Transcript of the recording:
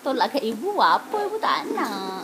tolak ibu apa ibu tak nak.